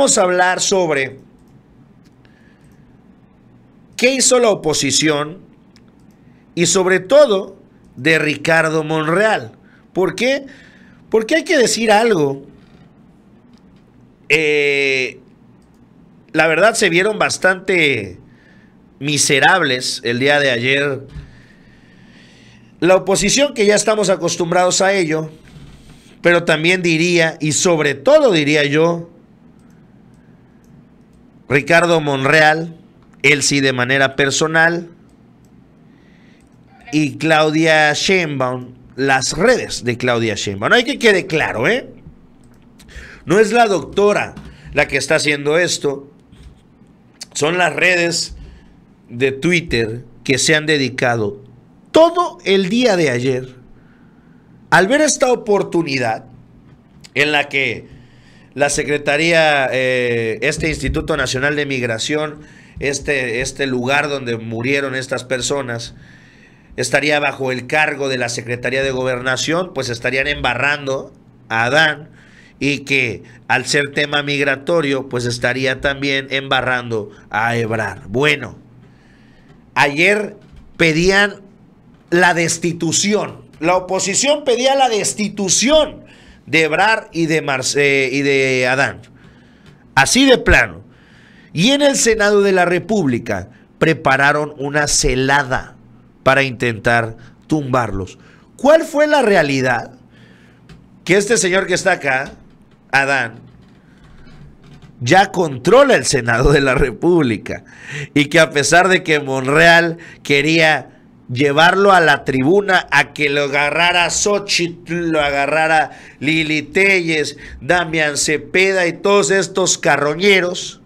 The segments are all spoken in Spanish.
Vamos a hablar sobre qué hizo la oposición y sobre todo de Ricardo Monreal. ¿Por qué? Porque hay que decir algo. Eh, la verdad se vieron bastante miserables el día de ayer. La oposición, que ya estamos acostumbrados a ello, pero también diría, y sobre todo diría yo, Ricardo Monreal, él sí de manera personal, y Claudia Sheinbaum, las redes de Claudia Sheinbaum. Hay que quede claro, ¿eh? No es la doctora la que está haciendo esto, son las redes de Twitter que se han dedicado todo el día de ayer al ver esta oportunidad en la que la Secretaría, eh, este Instituto Nacional de Migración, este, este lugar donde murieron estas personas, estaría bajo el cargo de la Secretaría de Gobernación, pues estarían embarrando a Adán y que al ser tema migratorio, pues estaría también embarrando a Ebrar. Bueno, ayer pedían la destitución, la oposición pedía la destitución de Ebrar y de, Marce y de Adán. Así de plano. Y en el Senado de la República prepararon una celada para intentar tumbarlos. ¿Cuál fue la realidad? Que este señor que está acá, Adán, ya controla el Senado de la República y que a pesar de que Monreal quería llevarlo a la tribuna a que lo agarrara Xochitl, lo agarrara Lili Telles, Damián Cepeda y todos estos carroñeros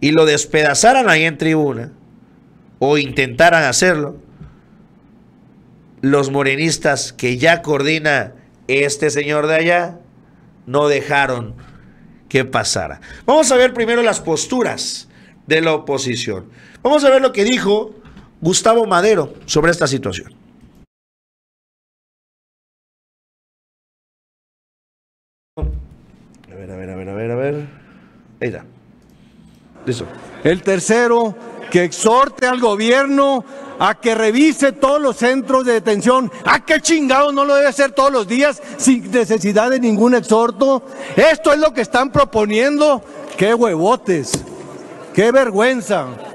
y lo despedazaran ahí en tribuna o intentaran hacerlo, los morenistas que ya coordina este señor de allá no dejaron que pasara. Vamos a ver primero las posturas de la oposición. Vamos a ver lo que dijo Gustavo Madero sobre esta situación. A ver, a ver, a ver, a ver, a ver. Ahí está. Listo. El tercero, que exhorte al gobierno a que revise todos los centros de detención. ¿A qué chingado no lo debe hacer todos los días sin necesidad de ningún exhorto? Esto es lo que están proponiendo. ¡Qué huevotes! ¡Qué vergüenza!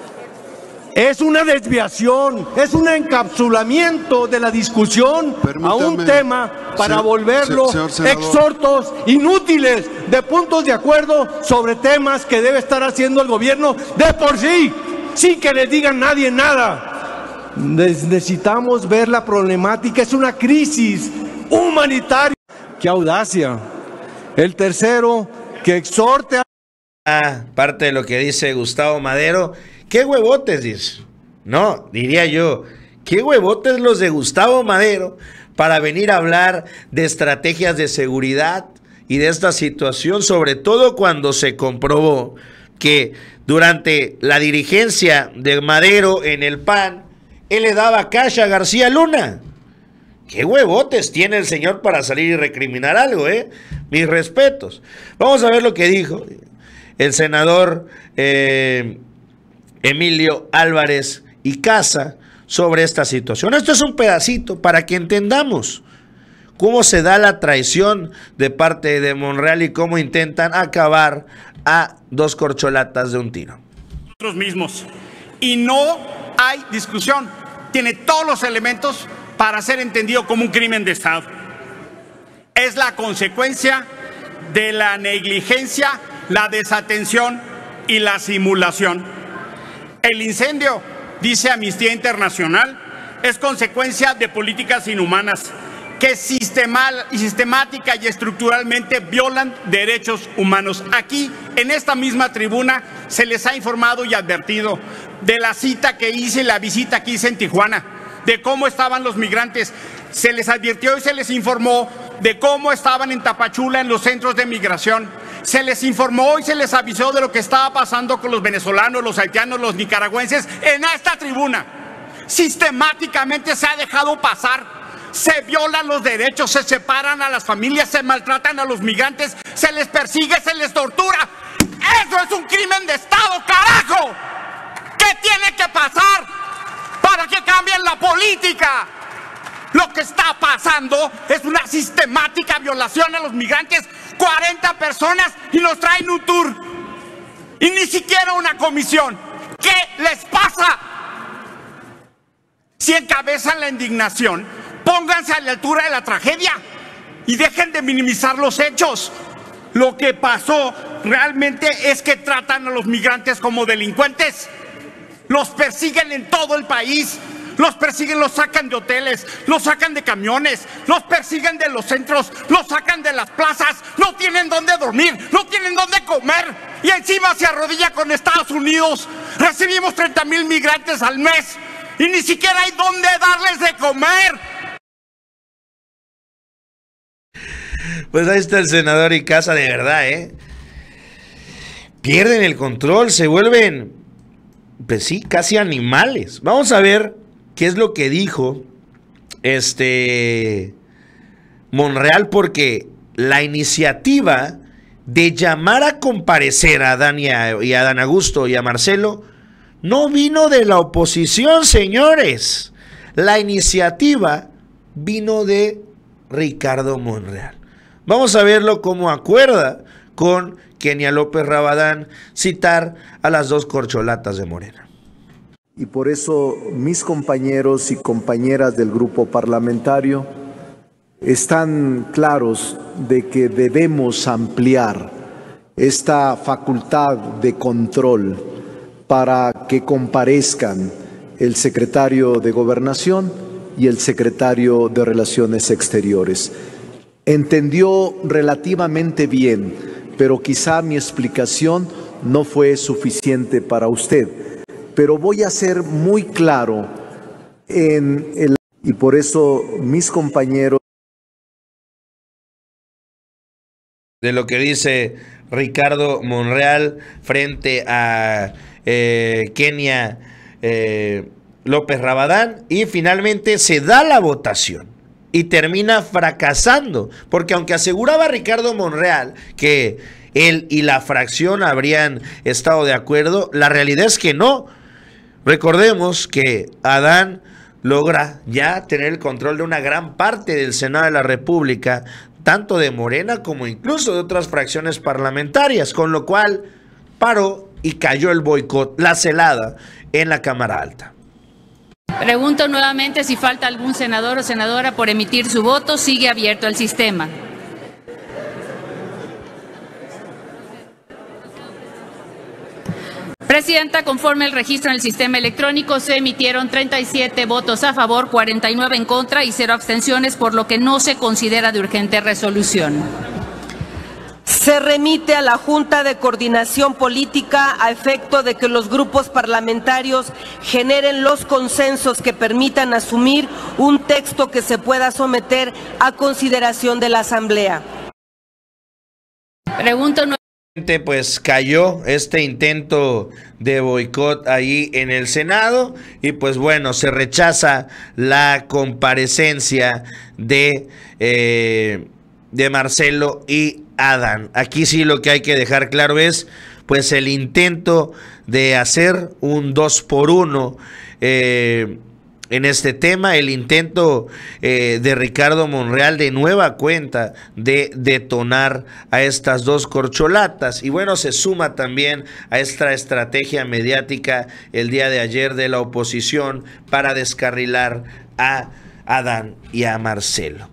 Es una desviación, es un encapsulamiento de la discusión a un tema para volverlo exhortos inútiles de puntos de acuerdo sobre temas que debe estar haciendo el gobierno de por sí, sin que les digan nadie nada. Necesitamos ver la problemática, es una crisis humanitaria. ¡Qué audacia! El tercero, que exhorte a... Ah, parte de lo que dice Gustavo Madero ¿Qué huevotes, dice? No, diría yo, ¿qué huevotes los de Gustavo Madero para venir a hablar de estrategias de seguridad y de esta situación, sobre todo cuando se comprobó que durante la dirigencia de Madero en el PAN, él le daba cash a García Luna. ¿Qué huevotes tiene el señor para salir y recriminar algo, eh? Mis respetos. Vamos a ver lo que dijo el senador eh, Emilio Álvarez y Casa sobre esta situación. Esto es un pedacito para que entendamos cómo se da la traición de parte de Monreal y cómo intentan acabar a dos corcholatas de un tiro. Nosotros mismos. Y no hay discusión. Tiene todos los elementos para ser entendido como un crimen de Estado. Es la consecuencia de la negligencia, la desatención y la simulación. El incendio, dice Amnistía Internacional, es consecuencia de políticas inhumanas que sistemática y estructuralmente violan derechos humanos. Aquí, en esta misma tribuna, se les ha informado y advertido de la cita que hice, la visita que hice en Tijuana, de cómo estaban los migrantes. Se les advirtió y se les informó de cómo estaban en Tapachula en los centros de migración se les informó y se les avisó de lo que estaba pasando con los venezolanos, los haitianos, los nicaragüenses en esta tribuna. Sistemáticamente se ha dejado pasar. Se violan los derechos, se separan a las familias, se maltratan a los migrantes, se les persigue, se les tortura. Eso es un crimen de Estado, carajo. ¿Qué tiene que pasar para que cambien la política? Lo que está pasando es una sistemática violación a los migrantes. 40 personas y nos traen un tour. Y ni siquiera una comisión. ¿Qué les pasa? Si encabezan la indignación, pónganse a la altura de la tragedia y dejen de minimizar los hechos. Lo que pasó realmente es que tratan a los migrantes como delincuentes. Los persiguen en todo el país. Los persiguen, los sacan de hoteles, los sacan de camiones, los persiguen de los centros, los sacan de las plazas, no tienen dónde dormir, no tienen dónde comer y encima se arrodilla con Estados Unidos. Recibimos 30 mil migrantes al mes y ni siquiera hay dónde darles de comer. Pues ahí está el senador y casa de verdad, ¿eh? Pierden el control, se vuelven, pues sí, casi animales. Vamos a ver qué es lo que dijo este Monreal, porque la iniciativa de llamar a comparecer a Dan y a, Dan Augusto y a Marcelo no vino de la oposición, señores. La iniciativa vino de Ricardo Monreal. Vamos a verlo como acuerda con Kenia López Rabadán citar a las dos corcholatas de Morena. Y por eso mis compañeros y compañeras del grupo parlamentario están claros de que debemos ampliar esta facultad de control para que comparezcan el secretario de Gobernación y el secretario de Relaciones Exteriores. Entendió relativamente bien, pero quizá mi explicación no fue suficiente para usted. Pero voy a ser muy claro en el... Y por eso mis compañeros... De lo que dice Ricardo Monreal frente a eh, Kenia eh, López Rabadán y finalmente se da la votación y termina fracasando, porque aunque aseguraba Ricardo Monreal que él y la fracción habrían estado de acuerdo, la realidad es que no. Recordemos que Adán logra ya tener el control de una gran parte del Senado de la República, tanto de Morena como incluso de otras fracciones parlamentarias, con lo cual paró y cayó el boicot, la celada, en la Cámara Alta. Pregunto nuevamente si falta algún senador o senadora por emitir su voto. Sigue abierto el sistema. Presidenta, conforme el registro en el sistema electrónico, se emitieron 37 votos a favor, 49 en contra y cero abstenciones, por lo que no se considera de urgente resolución se remite a la Junta de Coordinación Política a efecto de que los grupos parlamentarios generen los consensos que permitan asumir un texto que se pueda someter a consideración de la Asamblea. Pregunto pues cayó este intento de boicot ahí en el Senado y pues bueno, se rechaza la comparecencia de, eh, de Marcelo y Adán. Aquí sí lo que hay que dejar claro es pues el intento de hacer un dos por uno eh, en este tema, el intento eh, de Ricardo Monreal de nueva cuenta de detonar a estas dos corcholatas. Y bueno, se suma también a esta estrategia mediática el día de ayer de la oposición para descarrilar a Adán y a Marcelo.